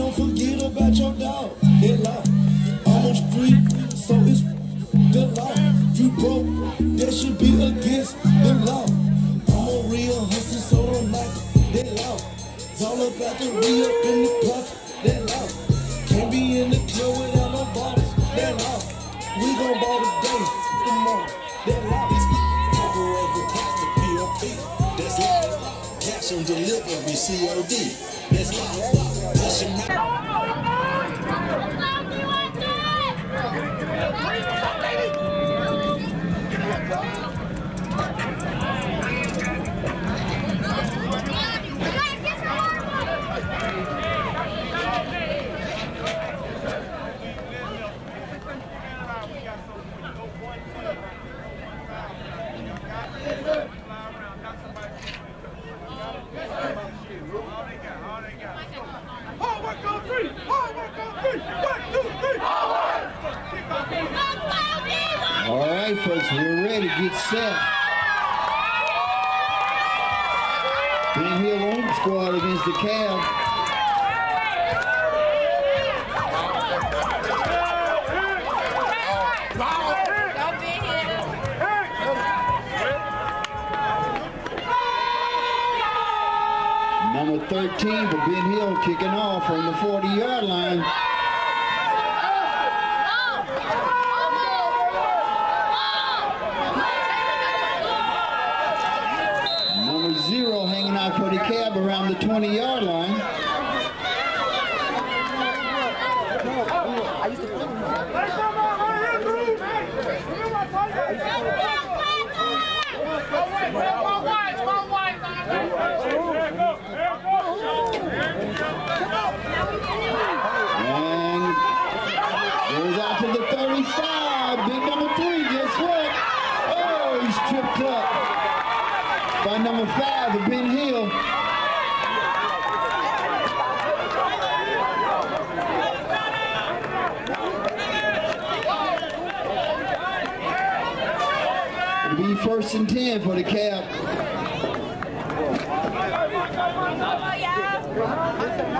don't forget about your dog. They lie. I'm on street, so it's the law. You broke, that should be against the law. I'm a real hustler, so don't knock that law. It's all about the re up in the pocket, that law. Can't be in the club without no bottles, that law. We gon' ball today, tomorrow, that law. Operator Pastor POP. That's live. Cash on delivery, COD. That's live. Push 'em out. All right, folks, we're ready. Get set. Ben Hill Oomp squad against the Cavs. Number 13 for Ben Hill kicking off from the 40-yard line. Number zero hanging out for the cab around the 20-yard line. And goes out to the 35. Big number three, guess what? Oh, he's tripped up by number five, Ben Hill. It'll be first and 10 for the Cap.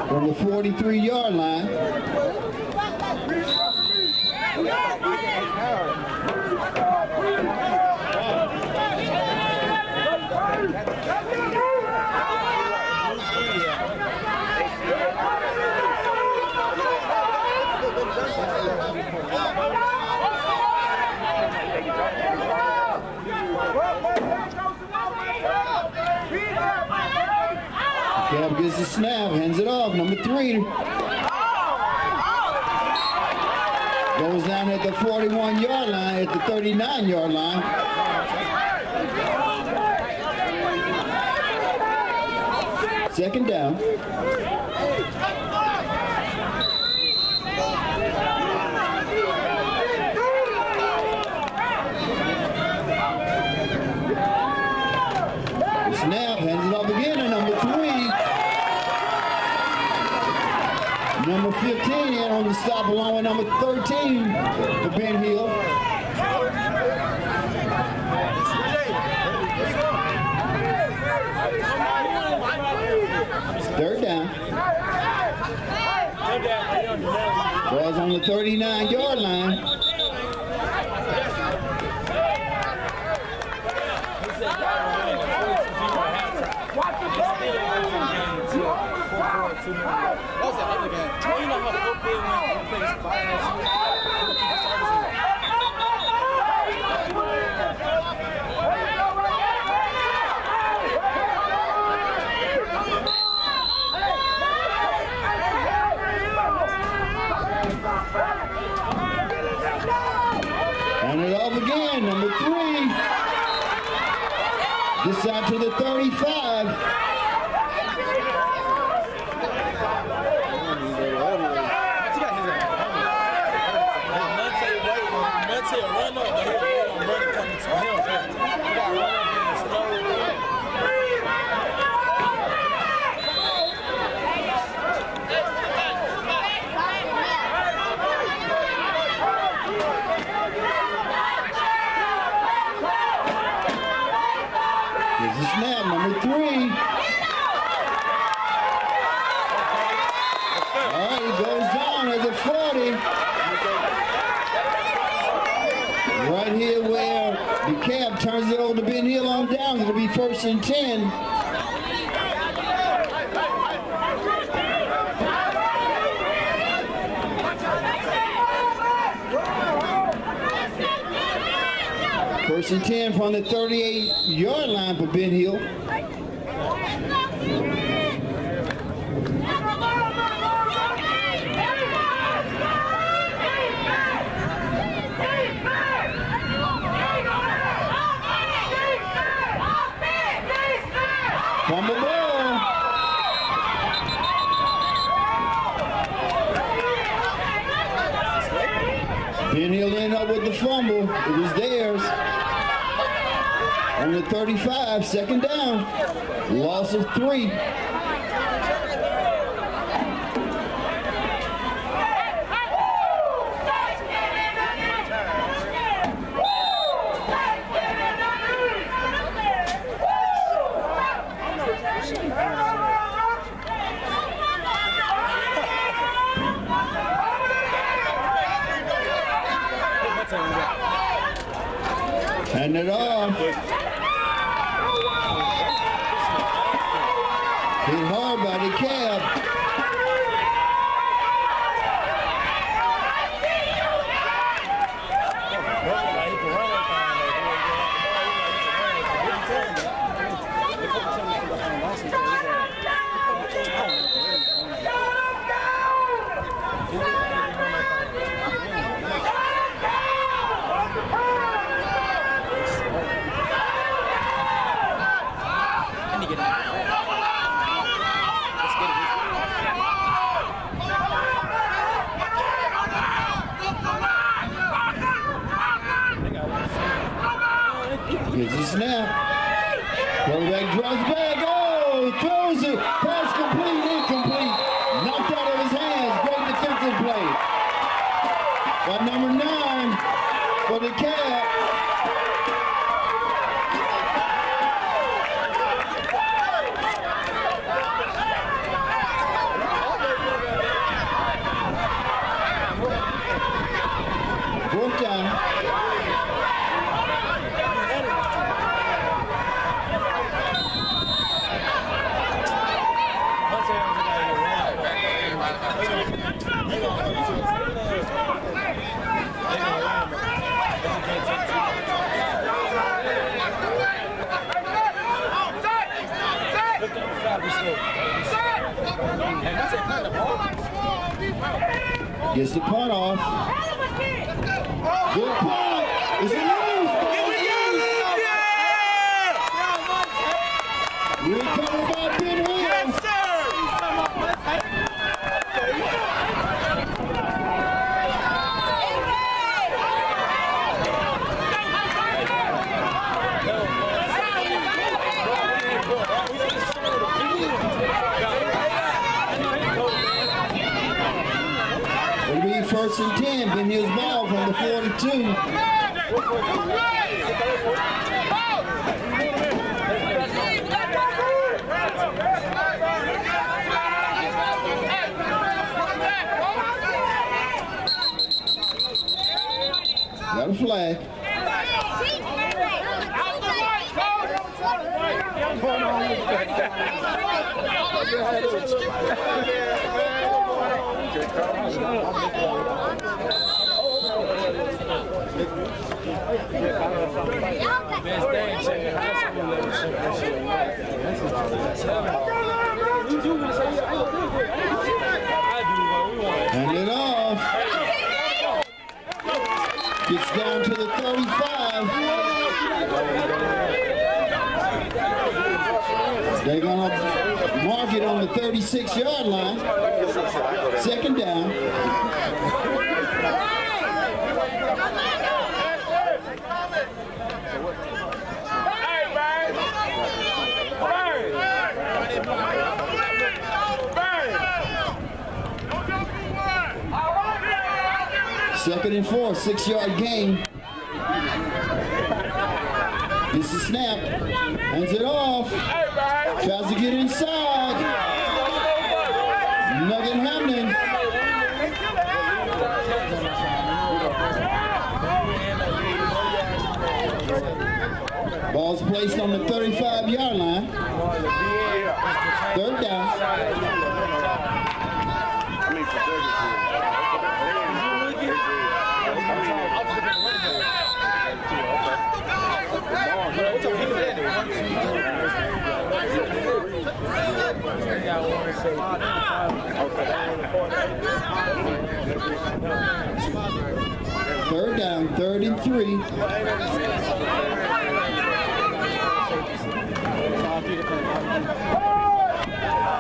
From the 43 yard line. Gets the snap, hands it off. Number three. Goes down at the 41 yard line, at the 39 yard line. Second down. Snap, hands it off again to number three. Number 15 in on the stop along with number 13 Ben Hill. Third down. Ball's on the 39 yard line. And it off again, number three. This out to the 35. First and 10. First and 10 from the 38 yard line for Ben Hill. From the ball. Hill ended up with the fumble. It was theirs. On the 35, second down. Loss of three. It off. Hit hard by the cab. Here's the snap. Quarterback drops back. Oh, throws it. Pass complete, incomplete. Knocked out of his hands. Great defensive play. By number nine for the Cab. Fourth down. Gets the punt off. Good punt. It's a loose. Recovered by Ben Hill. It'll be first and 10. Ben Hill's ball from the 42. Got a flag. Hand it off. Gets down to the 35. They're to mark it on the 36 yard line. Second down. Second and four, six yard gain. Gets the snap. Hands it off. Tries to get inside. Placed on the 35 yard line. Third down. Third down, third and three. Flag.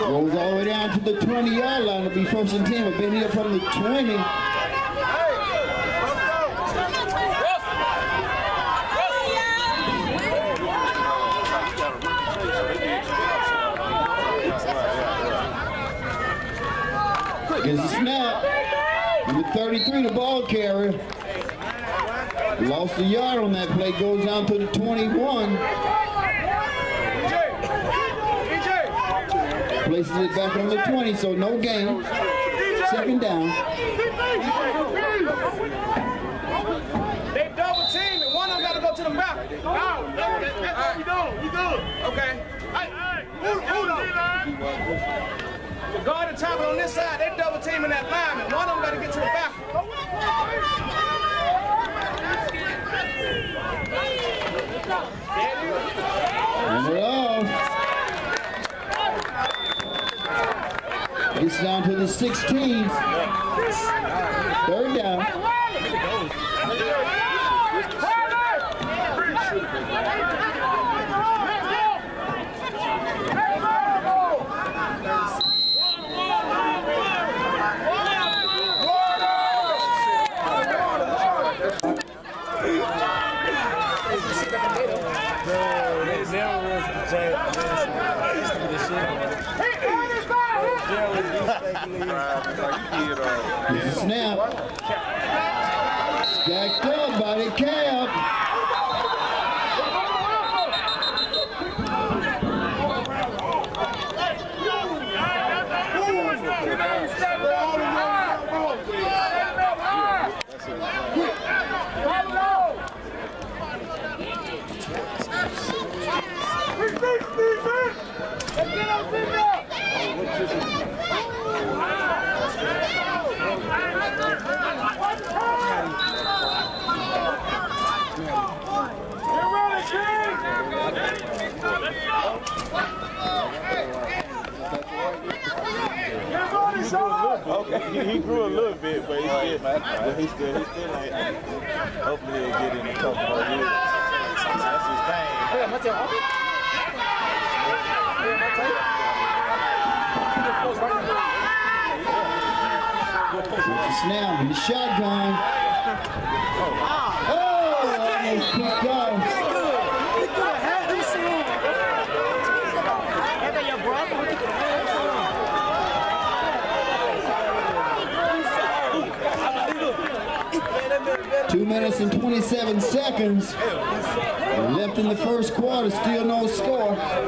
Rolls all the way down to the 20 yard line. It'll be first and 10. We've been here from the 20. Gets a snap. Number 33, the ball carrier. Lost a yard on that play. Goes down to the 21. Places it back on the 20, so no gain. Second down. They double team and one of them got to go to the back. No, that's, that's what we doing. We good. Okay. Hey, hey, hold, hold on. The guard and tackle on this side, they double teaming that lineman. One of them got to get to the back. And it off. Down to the 16. Third down. Gets a snap. Stacked up by the cab. Okay, he, grew a little bit, but he still, but he still, he still ain't. Hopefully, he'll get in a couple more years. That's his thing. Snap in the shotgun. Oh, almost picked off. Two minutes and 27 seconds left in the first quarter. Still no score. Hey,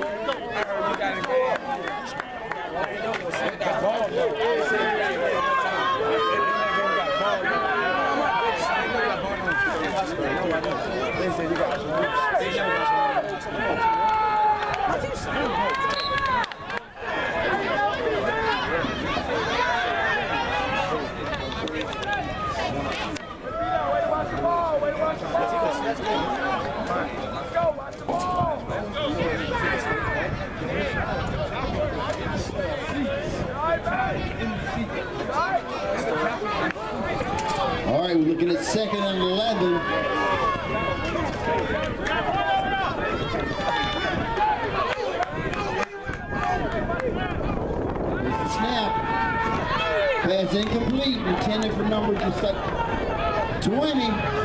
Rollins! They said you got. All right, we're looking at second and 11. There's the snap. Pass incomplete, intended for number 20.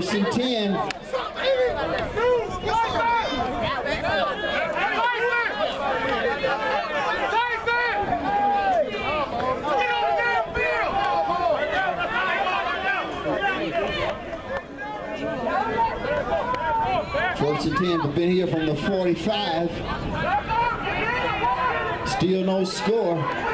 First and 10. First and 10 to Ben here from the 45. Still no score.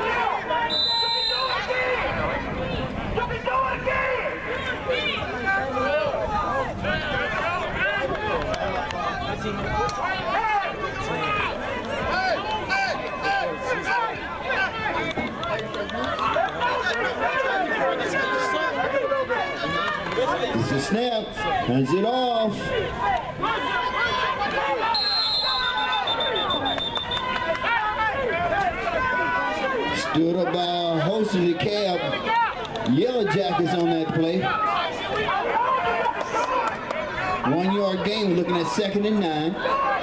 Hands it off. Stood up by hosting the cab. Yellow Jackets on that play. One yard game, looking at second and nine.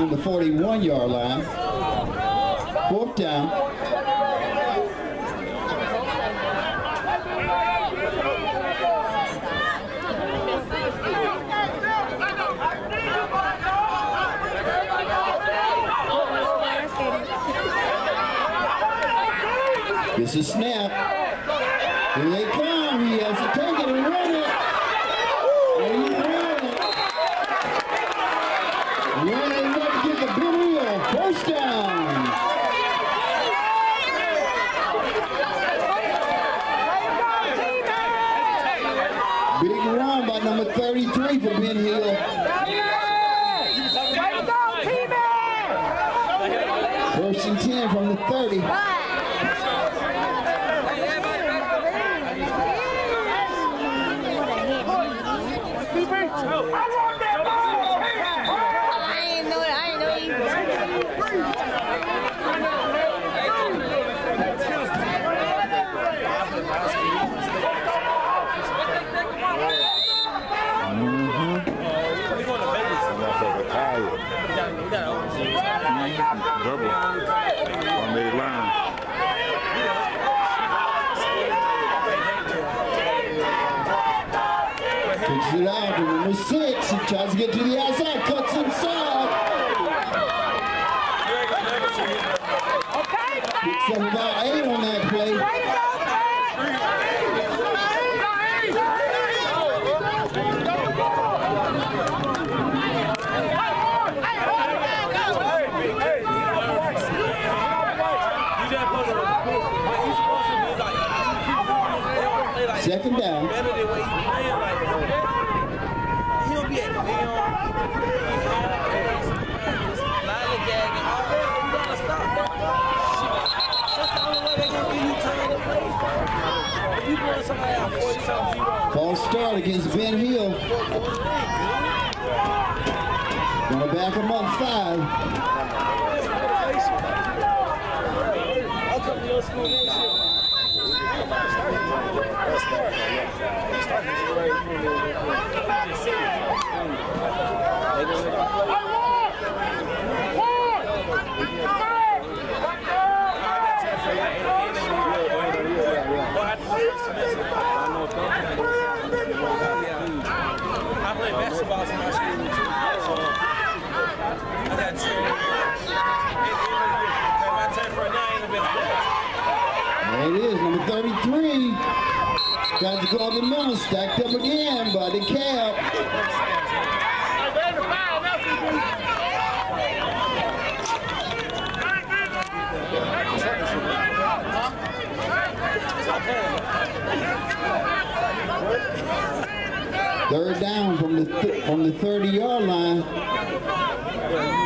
on the 41 yard line. Fourth down. This is snap. Here they come. 33 for Ben Hill. guard against Ben Hill. Gonna back him up five. Spots in my school too. If turn for a it'll There it is, number 33. Got the middle, stacked up again by the cab. Third down from the th- from the 30 yard line.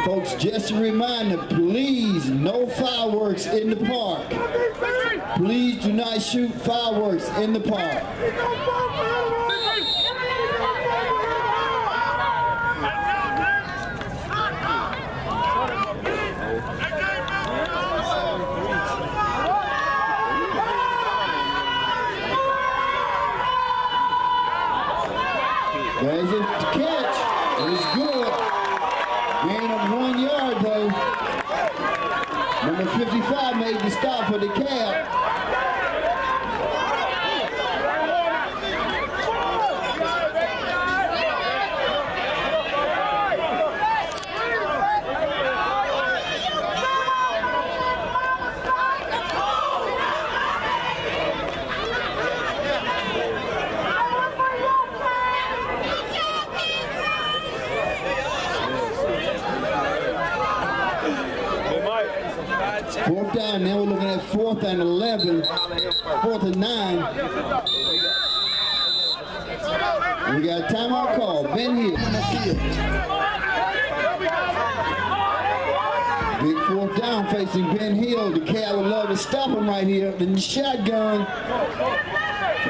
Folks, just a reminder, please, no fireworks in the park. Please do not shoot fireworks in the park. There's a catch. It's good. Gain of one yard though. Number 55 made the stop for the cab. Fourth down, now we're looking at fourth and 11, fourth and nine. We got a timeout call, Ben Hill. Big fourth down facing Ben Hill. The cat would love to stop him right here. Then the shotgun.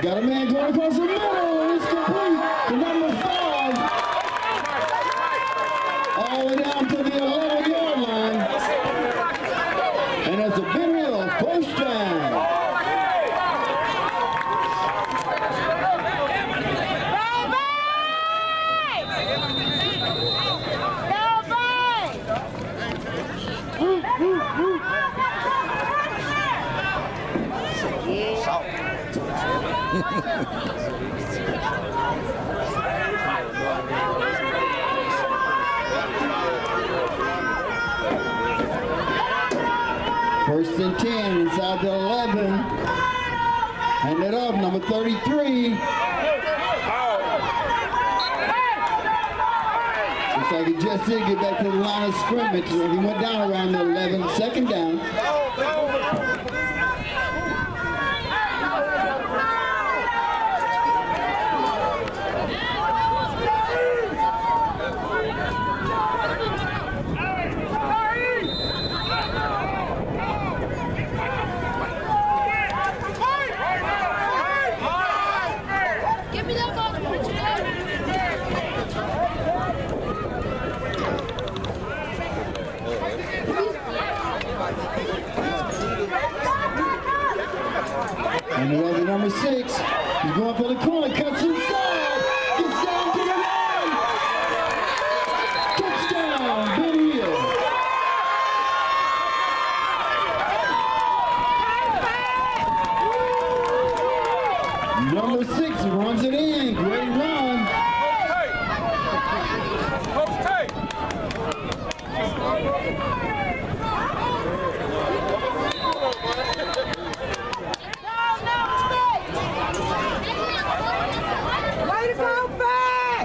Got a man going across the middle. It's complete to number five. All the way down to the 11 yard line. And it's a Ben Hill first down. First and 10 inside the 11. Hand it off, number 33. Looks did get back to the line of scrimmage. He went down around the 11, second down. And it over number six. He's going for the corner, cuts inside. Gets down to the line. Touchdown, Ben Hill. Number six runs it in. Great run. Way to go, Fat!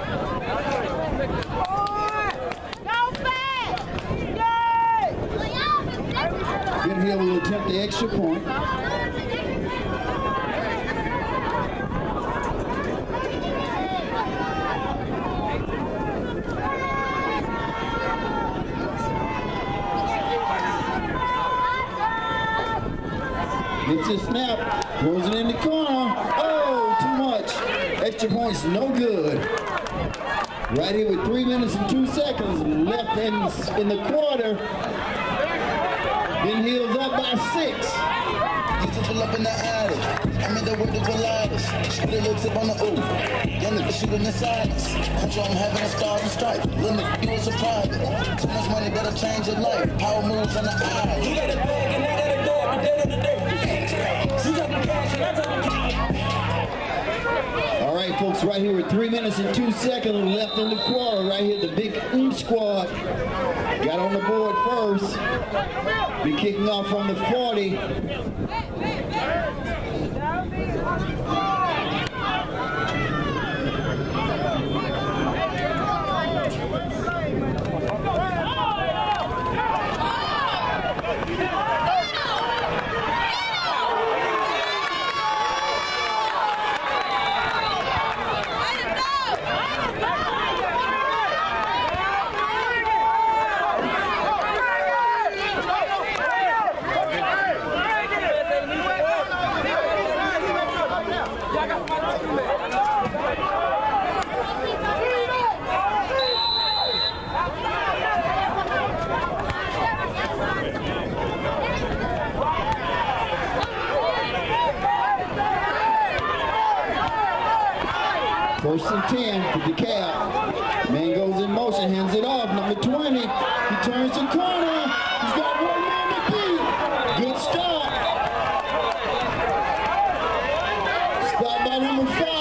Go, Fat! Yay! Ben Hill will attempt the extra point. Gets a snap, throws it in the corner. Oh, too much. Extra points, no good. Right here with three minutes and two seconds left in, in the quarter. Ben Hill's up by six. Used to up in the attic. I made that work the colliders. Spit a little tip on the ooh. Young nigga shooting in silence. Control I'm having a star and stripe. Little nigga, you was a private. Too much money, better change your life. Power moves on the eye. You got a bag and I got a door. But they don't know. You got the cash and the All right, folks, right here with three minutes and two seconds left in the quarter. Right here, the big Oomp squad got on the board first. Be kicking off from the 40. Agora vamos!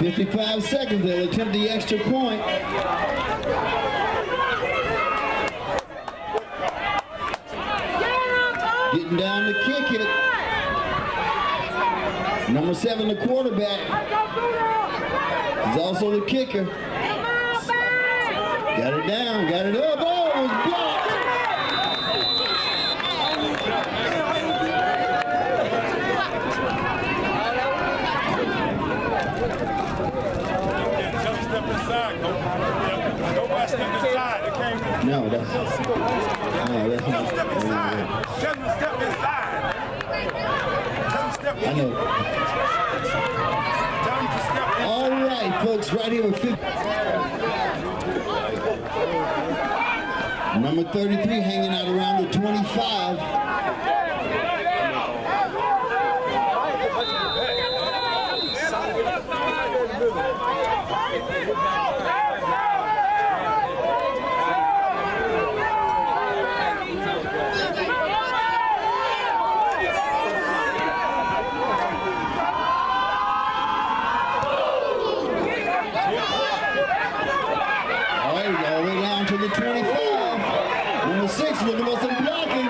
55 seconds. They'll attempt the extra point. Getting down to kick it. Number seven, the quarterback. He's also the kicker. Got it down, got it up. Oh, it was blocked. That's no, that's not. step inside. Tell him to step inside. Tell him step I know. Tell him to step inside. All right, folks, right here with 50. Number 33 hanging out around the 25. All right, all the way down to the 25. Number six, looking for some blocking.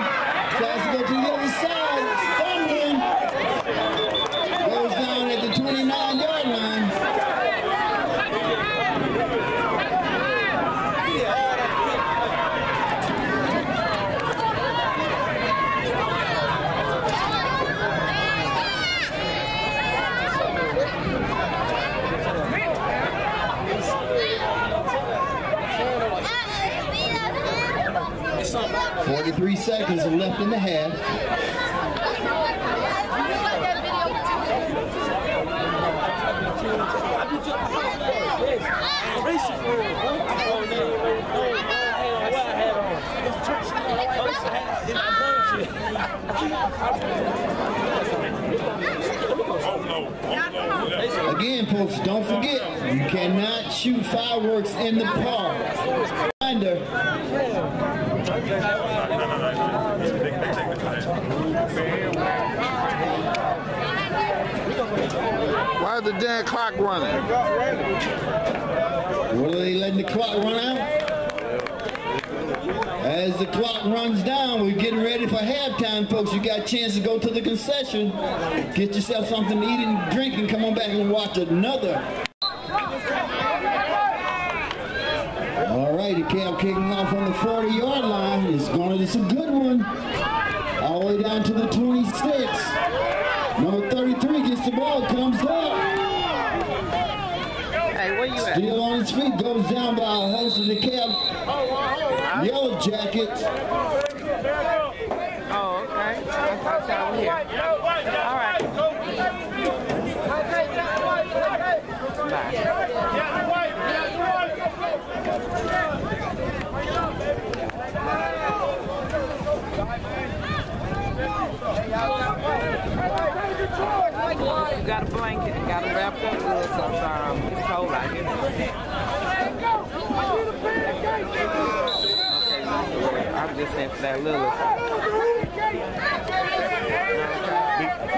Tries to go to the other side. Stumbling. Goes down at the 29 yard line. Bye. 43 in the half. Again, folks, don't forget, you cannot shoot fireworks in the park. Reminder, Why is the damn clock running? What are they letting the clock run out? As the clock runs down, we're getting ready for halftime, folks. You got a chance to go to the concession, get yourself something to eat and drink, and come on back and watch another. All right, the cab kicking off on the 40-yard line. It's going to, it's a good one. All the way down to the 26. Number 33 gets the ball, comes up. Hey, where you at? Still on his feet, goes down by a host of the cab. Yellow jacket. Oh, okay. I thought y'all were here. All right. You got a blanket. You got it wrapped up good, so um, it's cold out here. just sent for that little.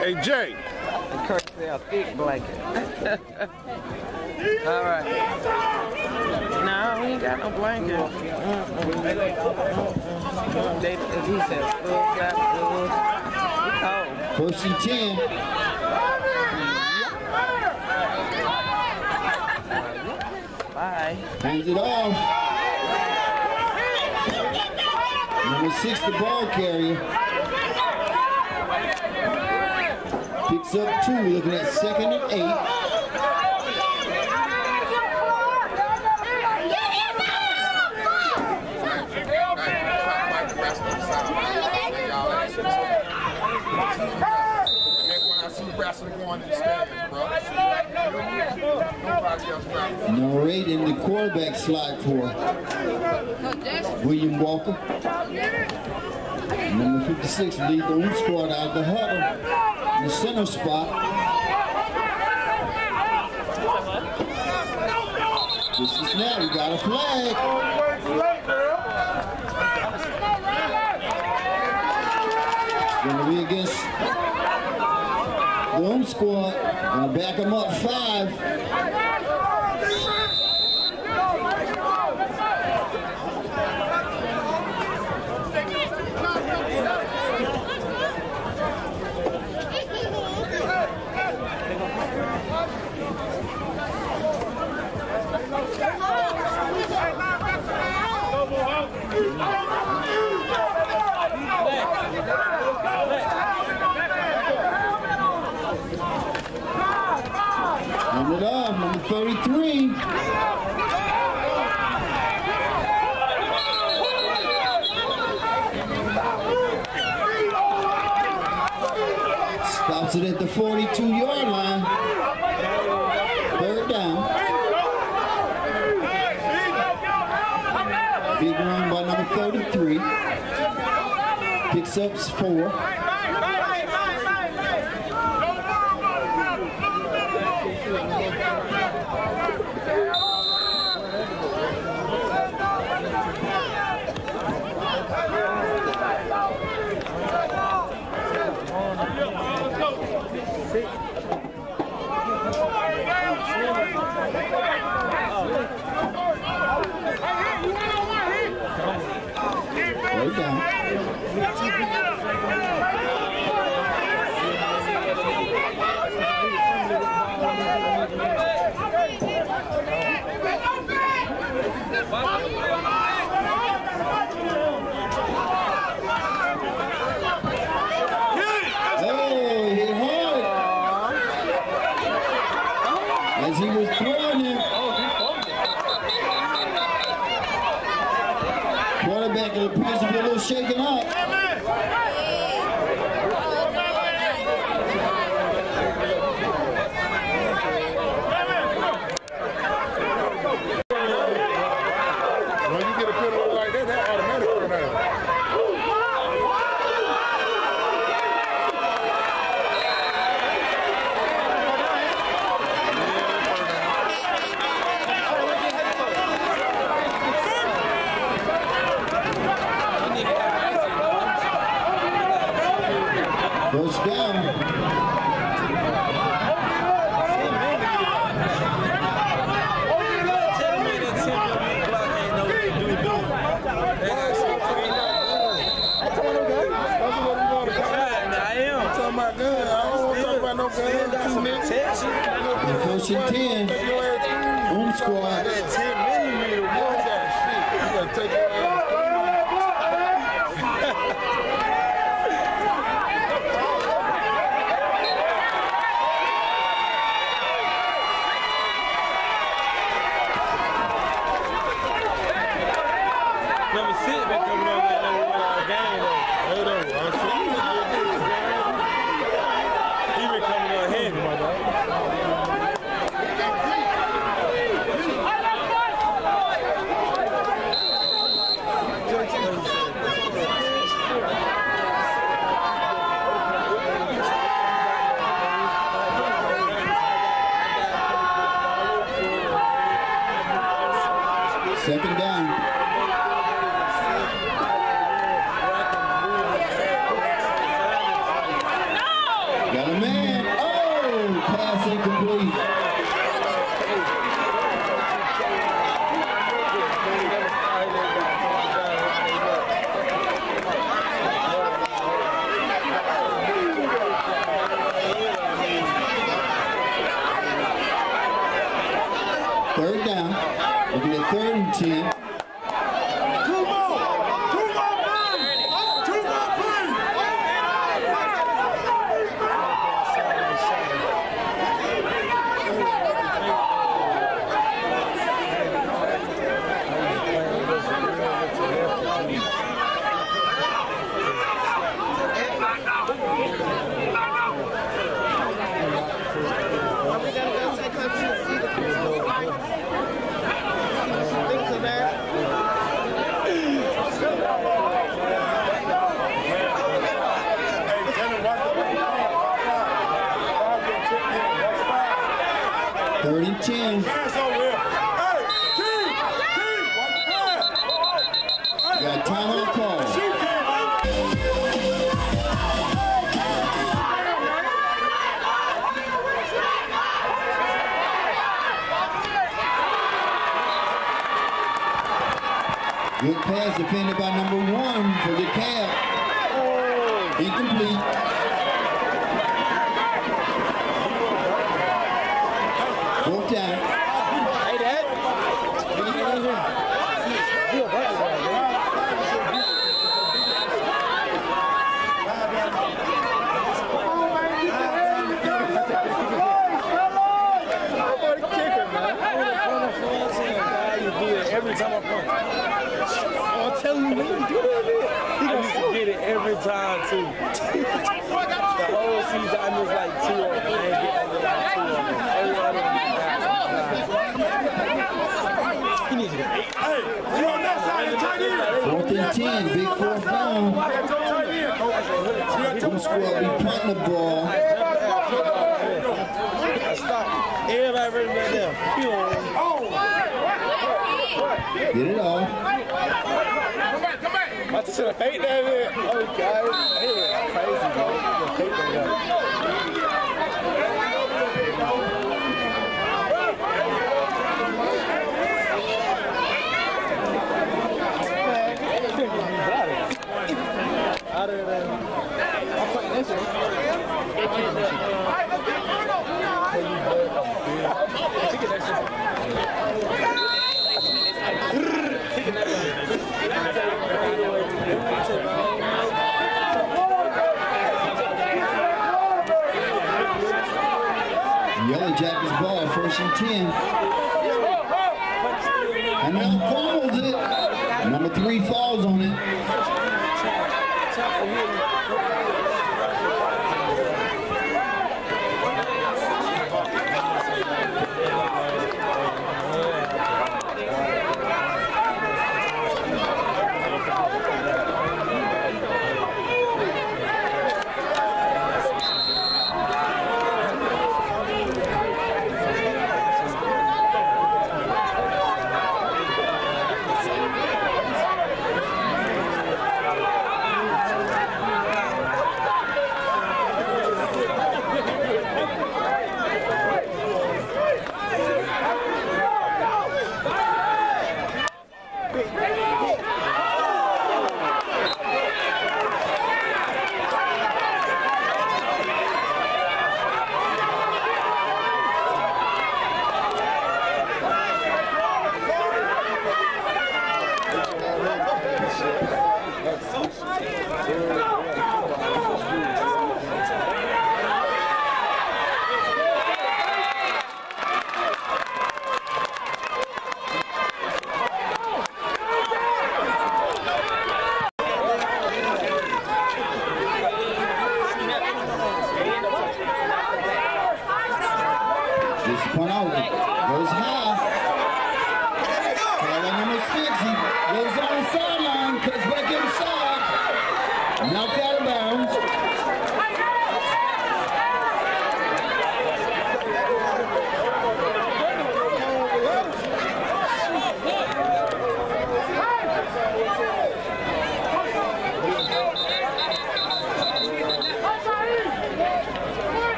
Hey, Jay. Courtesy of thick blanket. All right. No, we ain't got no blanket. Mm-mm. Mm-mm. They, he said, full clap, full. Oh. First and 10. Bye. Hands it off. Number six, the ball carrier. Picks up two, looking at second and eight. Narrating the quarterback slot for William Walker. Number 56 lead the home squad out of the huddle in the center spot. This is now, we got a flag. Gonna be against the squad. Gonna back them up five. Number it up, number 33. Stops it at the 42 yard line. Third down. Big run by number 33. Picks up four. Down. Oh, he hit hard. As he was throwing it. Quarterback to Get it all. Come back, come back. I just should have fake that bit. Oh, God. Hey, crazy, bro. I'm fake. I'm playing this one. All right, let's get Bruno. Yellow Jackets ball, first and 10. And now fumbles it. Number three falls on it.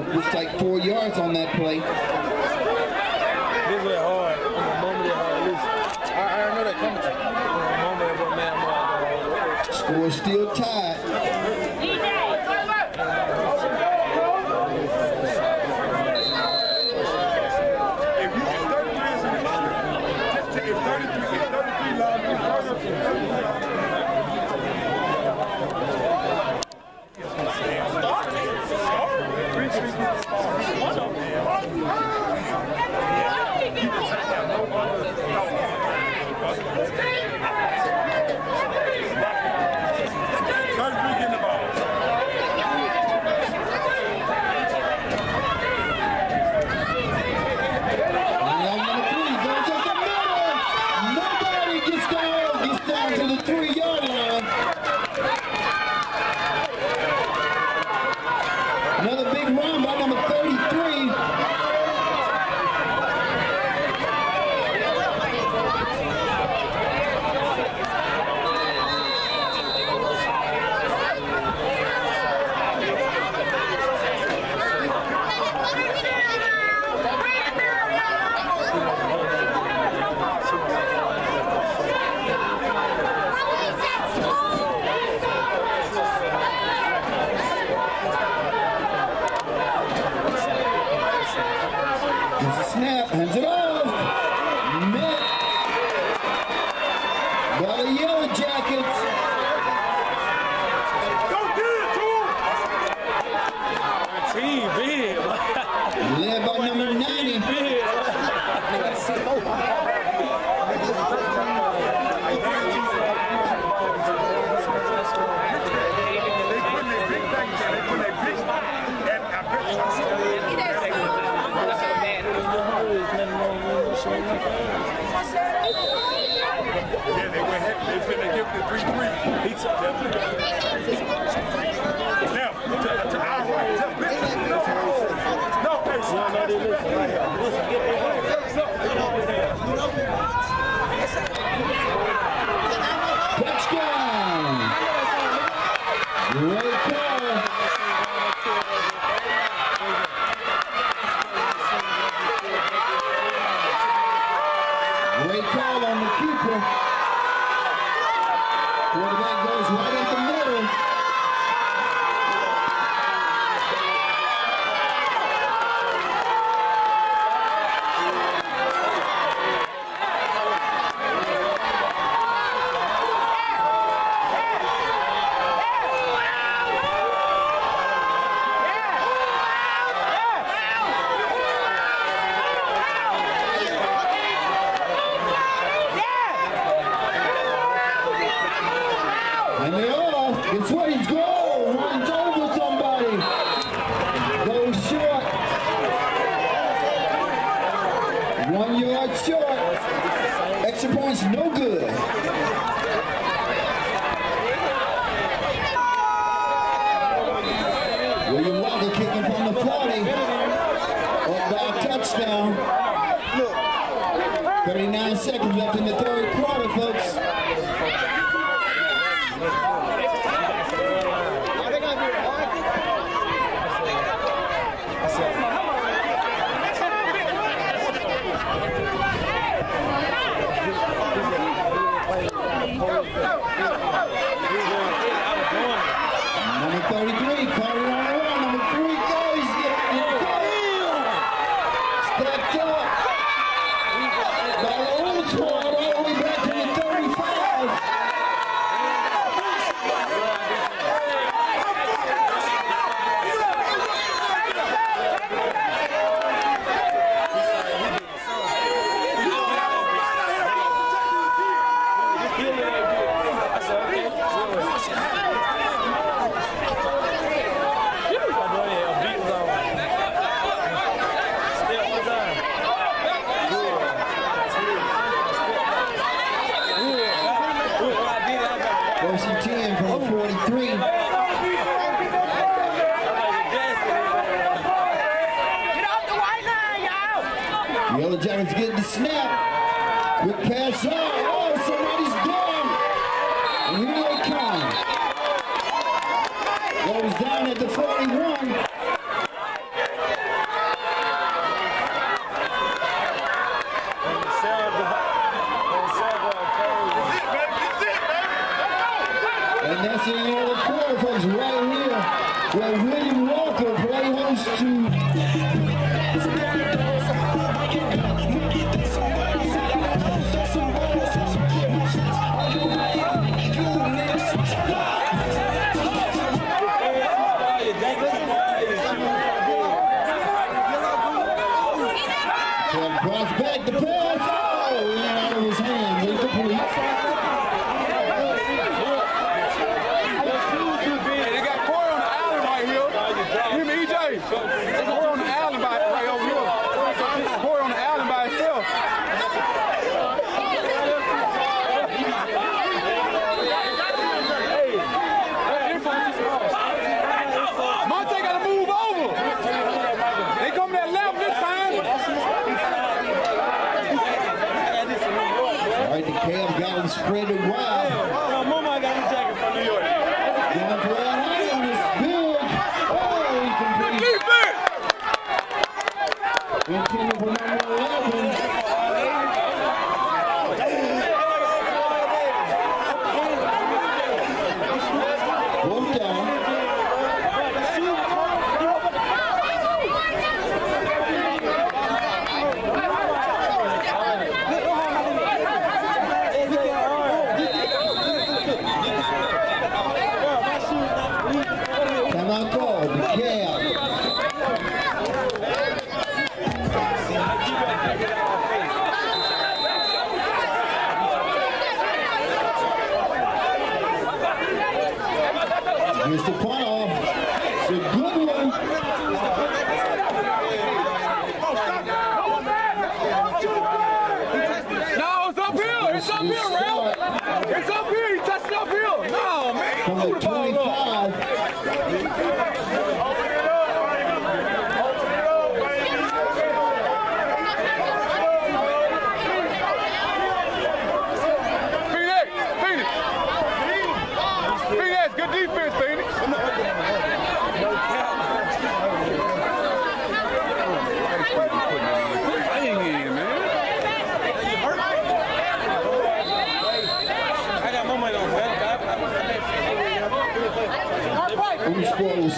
awesome. It's like Yeah, they went ahead. They finna give the three three. He's definitely. with Cash Out.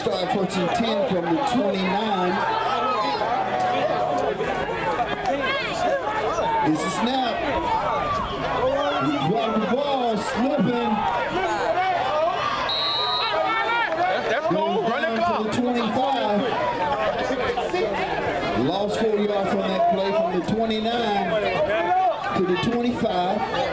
star 1410 from the 29. It's a snap. Rock ball slipping. That's, that's the clock. The 25. Lost 40 yards on that play from the 29 to the 25.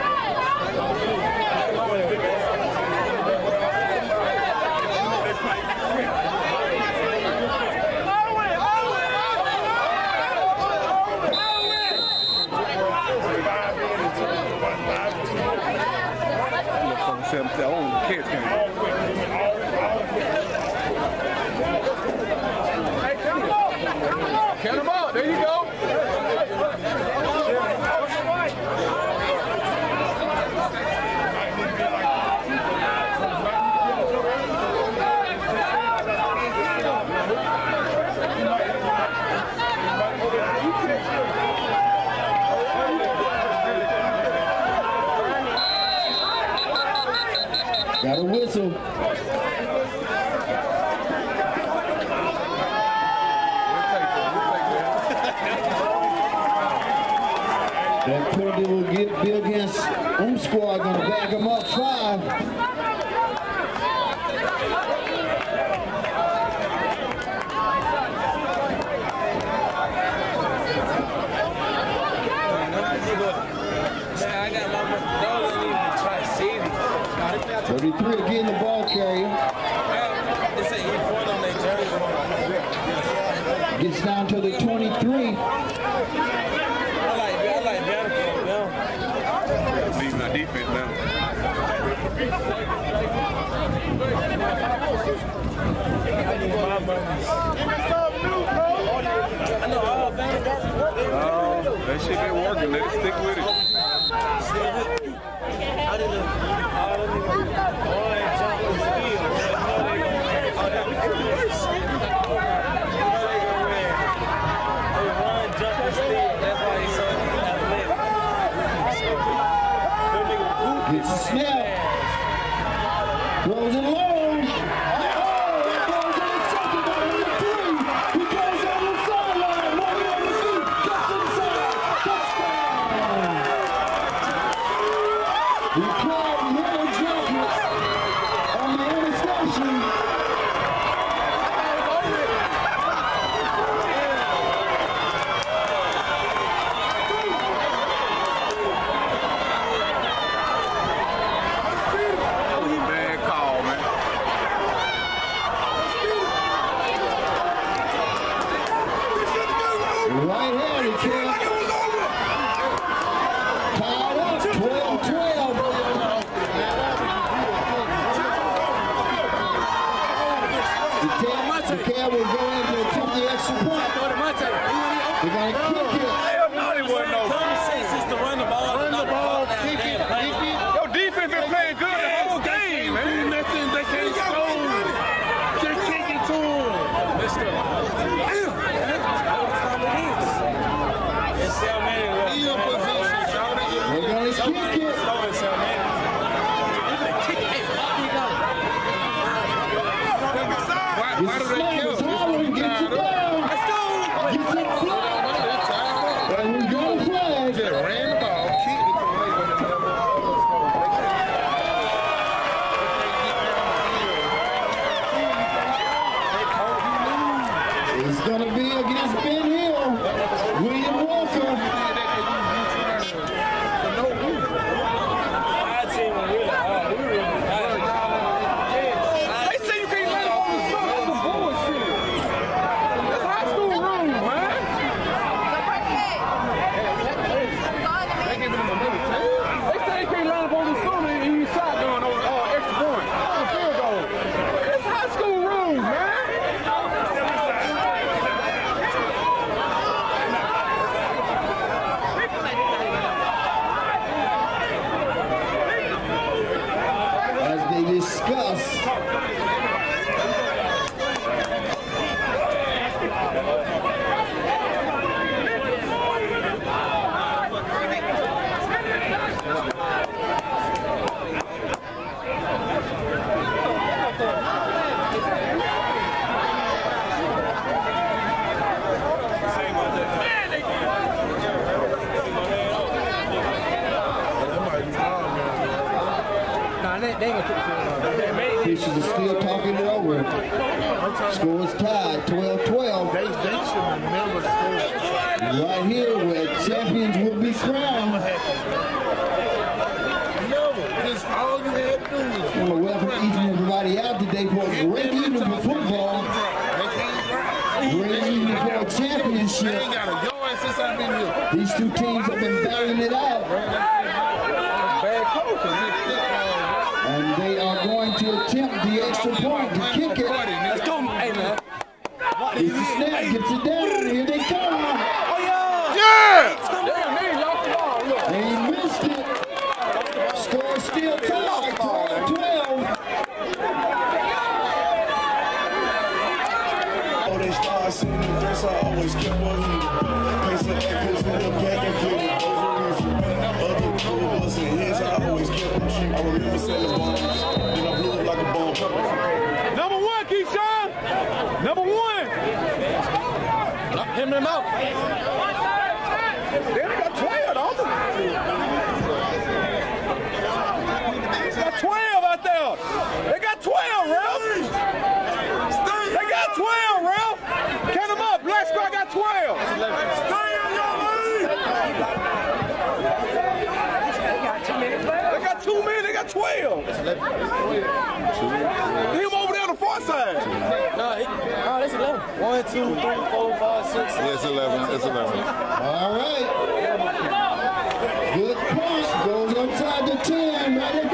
Oh, that shit ain't working. Let stick with We crowd. two men, they got 12. Him over there on the far side. No, he, no, that's 11. One, two, three, four, five, six. It's 11. It's 11. All right. Good point. Goes up to 10.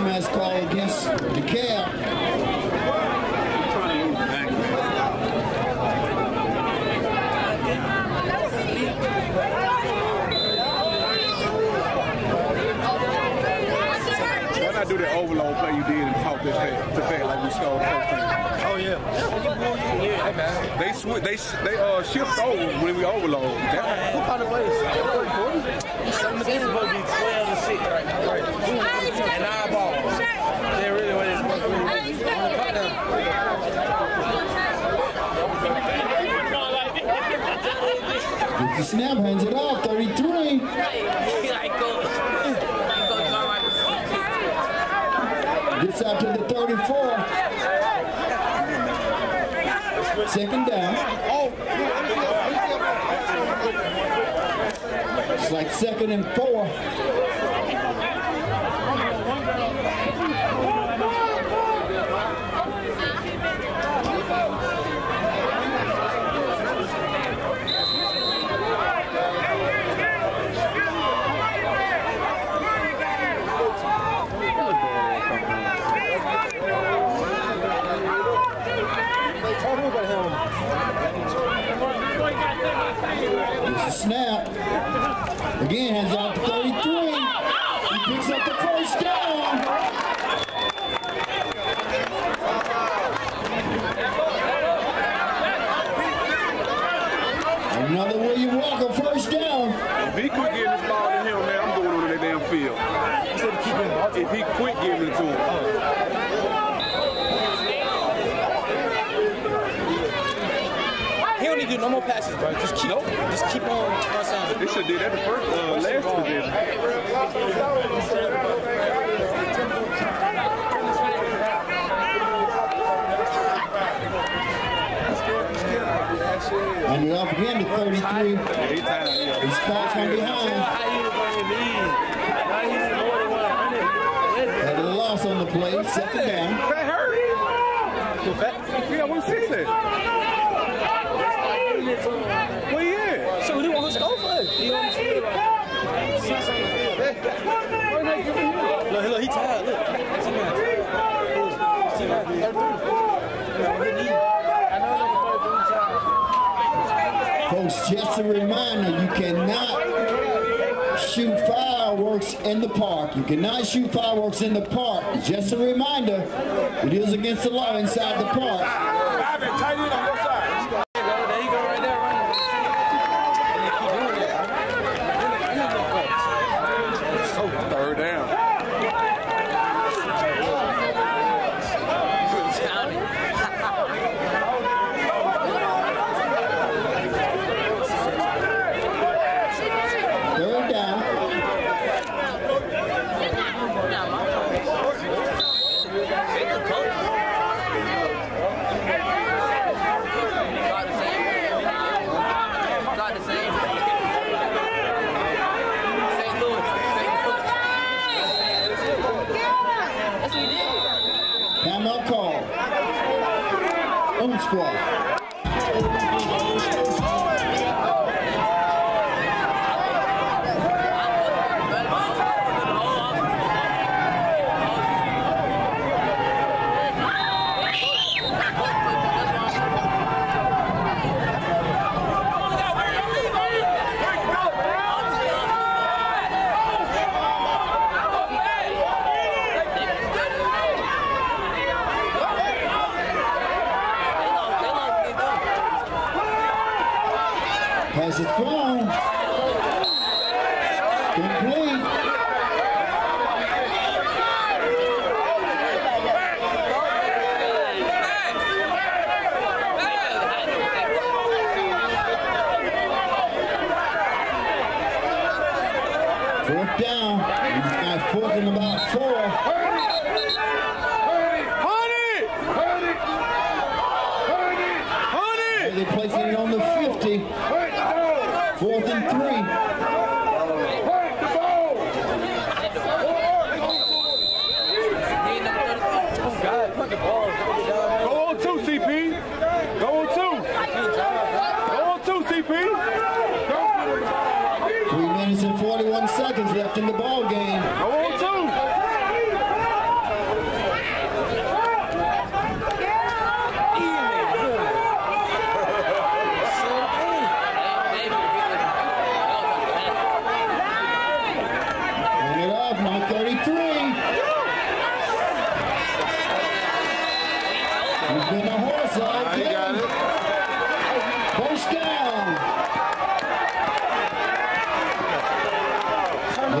Got a face mask call against the cab. Why not do that overload play you did and talk this head to fed like we scored the first time? Oh, yeah. Hey, man. They swi they they uh shift over when we overload. That, What kind of plays? 17 is supposed to be 12 and 6 right now. Right. And nine balls. They really what it's supposed to be. Cut down. Gets the snap, hands it off. 33. He like, coach. Coach, all right. Gets out to the 34. Second down. Oh! It's like second and four. It's a snap. Again, hands off to 33. He picks up the first down. Another William Walker first down. if he quit getting this ball to him, man, I'm going on that damn field. If he quit giving it to him, He don't need to do no more passes, bro. Just keep, just keep on run they should do that the first uh, last position. And it off again to 33. Yeah, he tired. Yeah. He starts from behind. Had a loss on the play. Second down. Fat hurt. Yeah, what's six at? Where he at? So he want to score for it. He on the field. Look, look, he tired. Look. T-Man. T-Man. 33. I know number 33 tired. Folks, just a reminder, you cannot shoot fireworks in the park. You cannot shoot fireworks in the park. Just a reminder, it is against the law inside the park.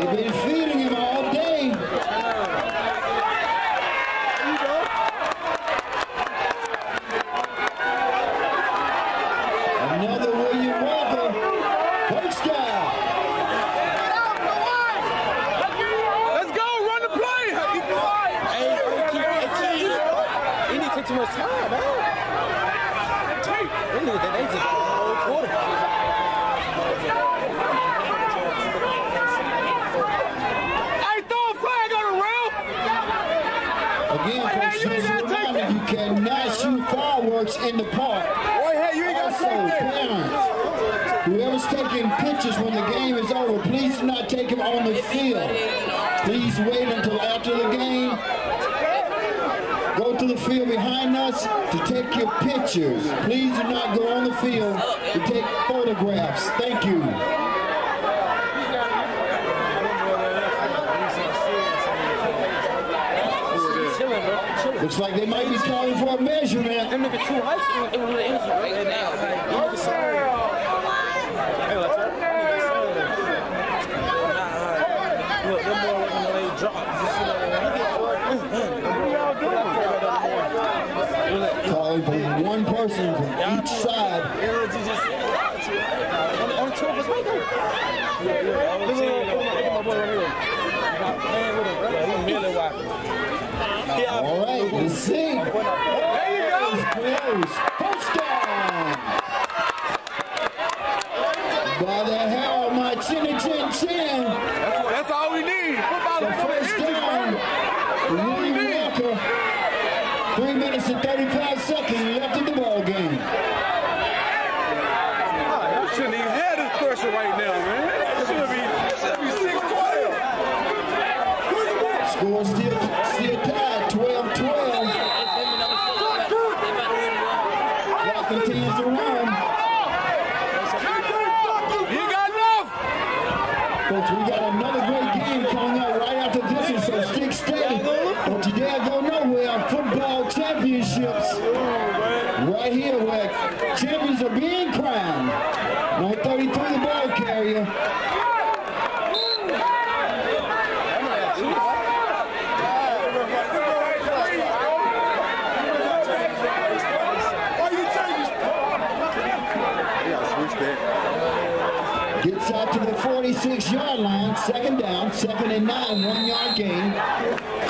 Amen. Gets out to the 46-yard line, second down, second and nine, one-yard gain.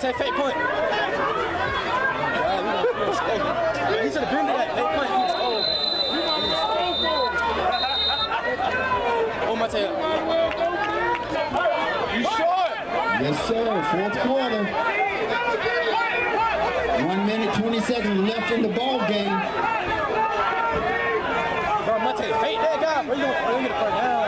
That's a fake punt. He should have been to that fake punt. He's old. Oh, my tail. You short. Yes, sir. Fourth quarter. One minute, 20 seconds left in the ball game. Bro, Monte, fake that guy. Where you going? Down?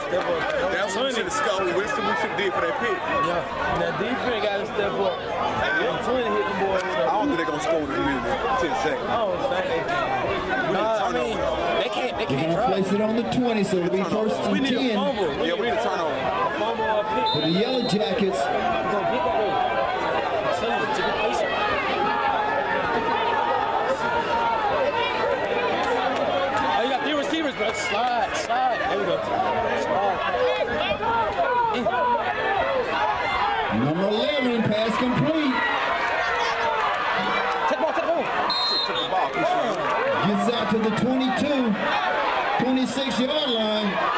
step up. That's what you Scotty Winston we should did for that pick. Yeah. Now defense got to step up. And 20 hit the boy. I don't think they're going to score in a minute. 10 seconds. I don't think they can. Uh, I mean, they can't, they can't drive. place it on the 20, so it'll be first and 10. We need a fumble. Yeah, we need a turnover. A fumble or a pick. For the Yellow Jackets, complete. Tip ball, tip ball. Gets out to the 22, 26 yard line.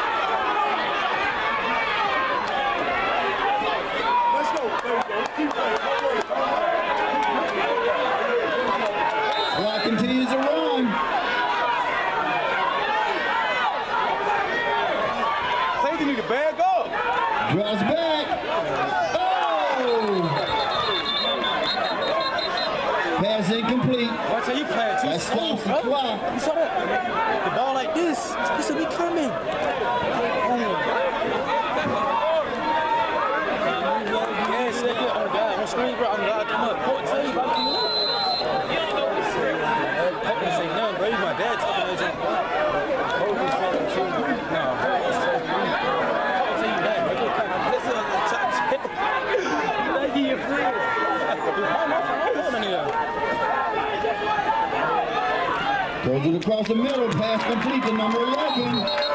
Lodging across the middle, pass complete to number 11.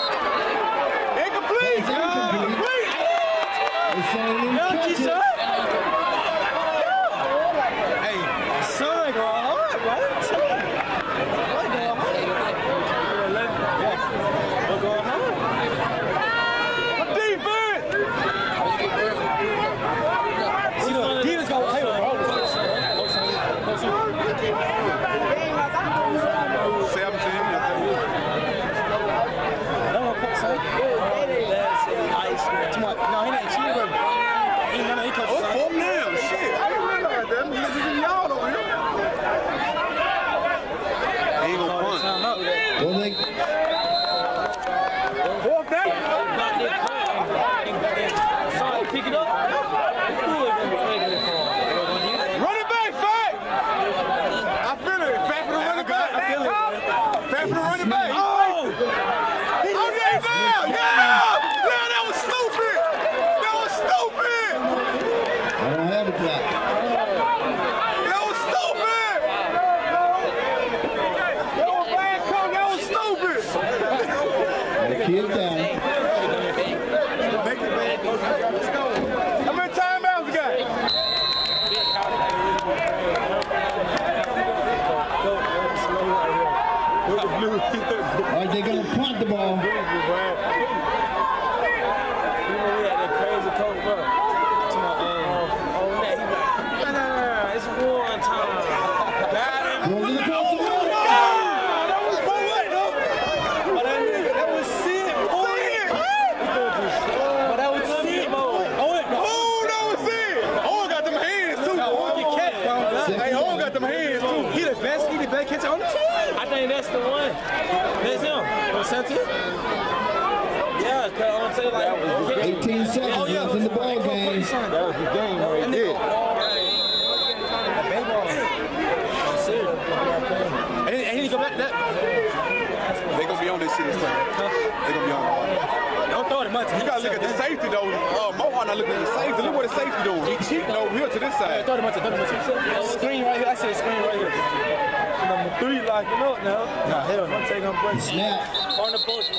safety though. He cheating over here to this side. Throw the money, throw the money. Screen right here. I said screen right here. Number three locking up now. Nah, hell no. Take him break. Snap. On the post.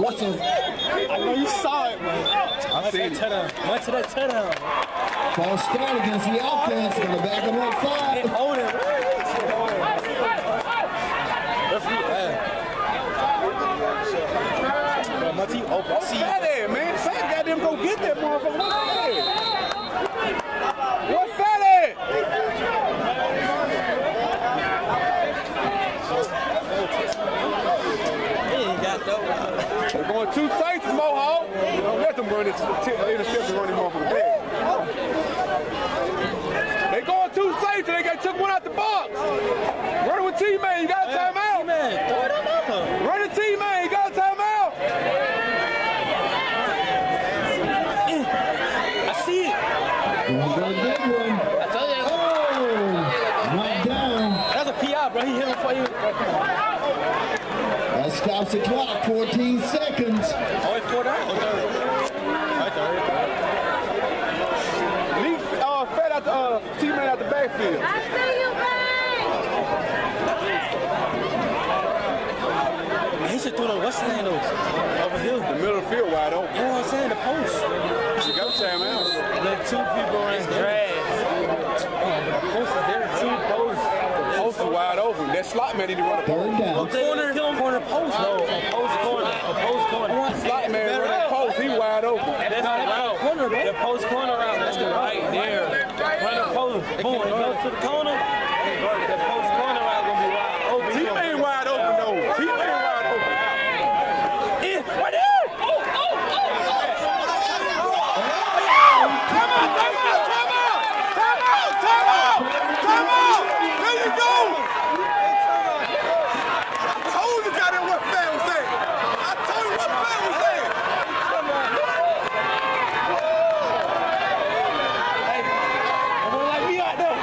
What's him? I know you saw it, man. I see it. Went to that touchdown. False start against the offense. Gonna back him up five. Get on him. My team open. Oh, fat ass, man. Fat goddamn go get that motherfucker. What's that? They're going two Saints, Mohawk. Don't let them run this interception running off of the bag. They going two Saints and they got took one out the box. Stops the clock. 14 seconds. Oh, it's four down. Right there, right there. Lee uh, fed out the uh, teammate out the backfield. I see you, man. He should throw the what's the name though? Over here. The middle of the field wide open. You know what I'm saying? The post. You got time out. Let two people run grass. Post is there. Two posts. Post is wide open. That slot man need to run a Third down. Corner, corner, post. No, a post corner. A post corner. slot man run that post. He wide open. That's the route. Corner, bro. The post corner route. That's the right there. Run the post. Boom. It goes to the corner. The post corner route gonna be wide open. Teammate wide open though. Teammate wide open. In. Right there. Oh, oh, oh. Time out, time out, time out, time out, time out, time out. There you go. I told you got it what Fat was saying. I told you what Fat was saying. Everyone like me out there.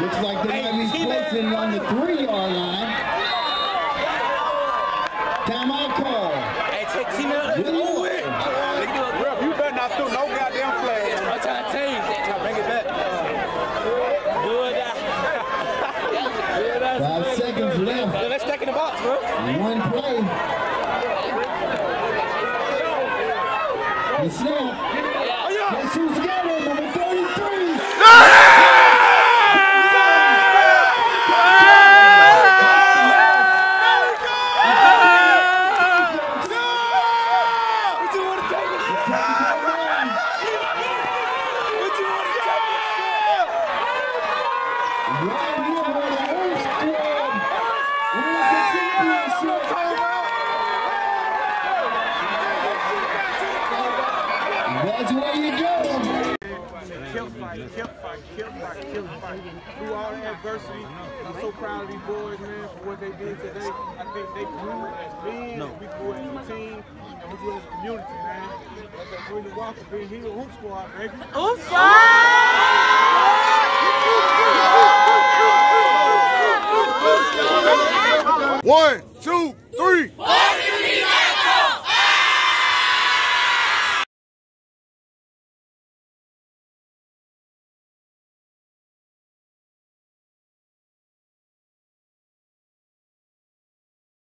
Looks like they might be placing on the three-yard line. Timeout call. Hey, take team out there. Oh, wait. Ref, you better not throw no goddamn flag. I'm trying to tell you. Try to bring it back. Good. Good. Five seconds left. Let's stack in the box, bro. One play. The snap. Guess who's got it? Number 33. What you want to take it? What you want to take it? Right here where the whole squad wins the championship. That's where you go. Kept fighting, kept fighting, kept fighting, kept fighting. Through all the adversity, I'm so proud of these boys, man, for what they did today. I they grew as men, we grew as a team, and we grew as a community, man. That's Willie Walker being here, Oomp Squad, baby. One, two, three.